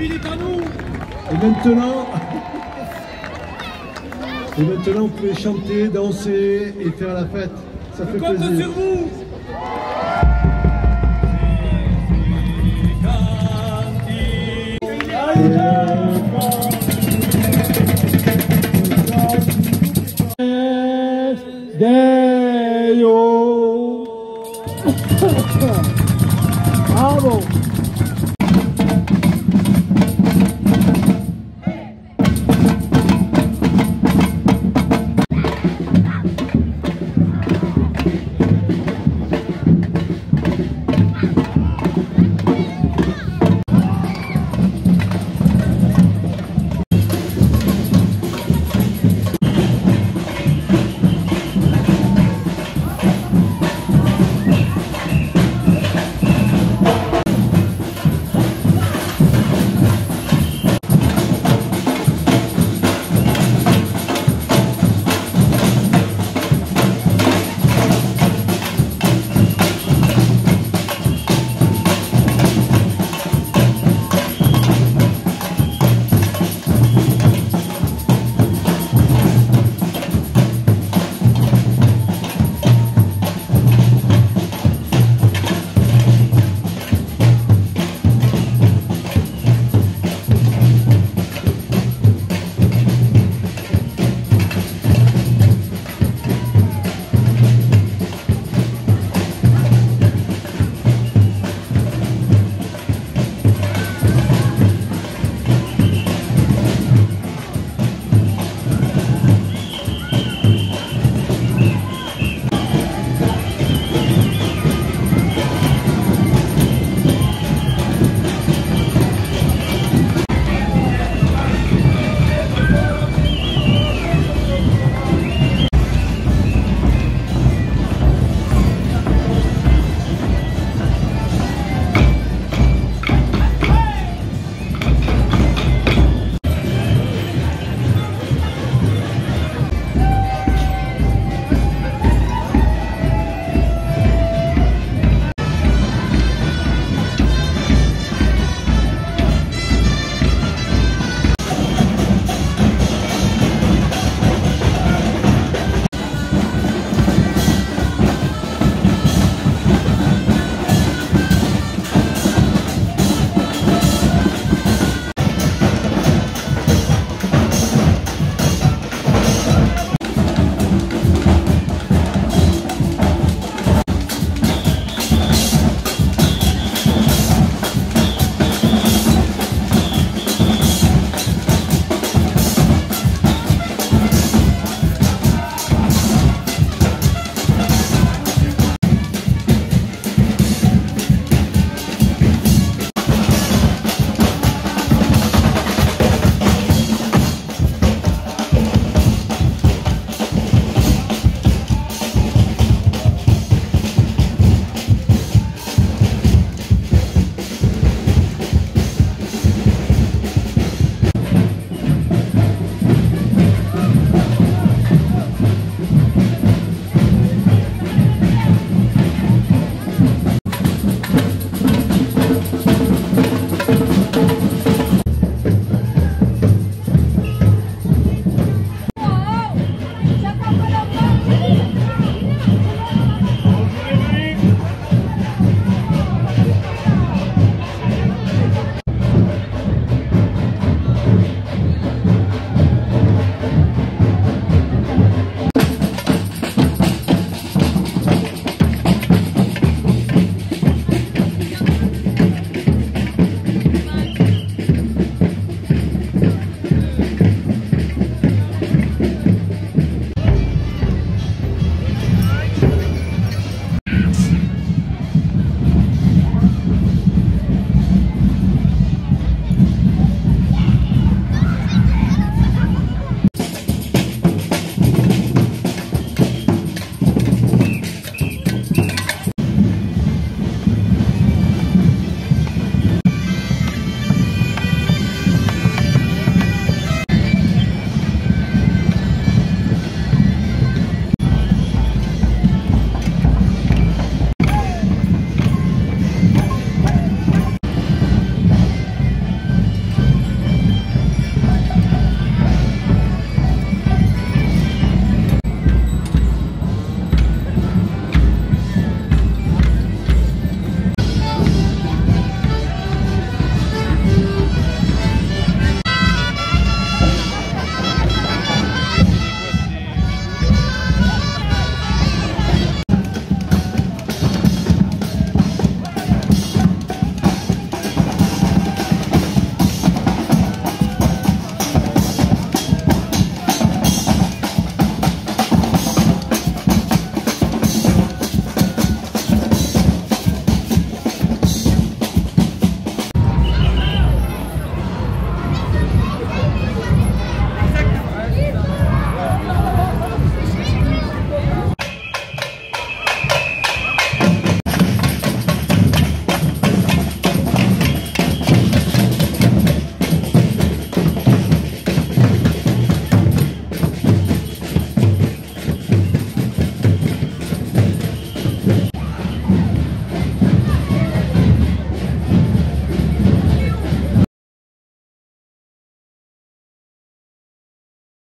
ville est à nous Et maintenant, et maintenant, vous pouvez chanter, danser et faire la fête. Ça fait plaisir. vous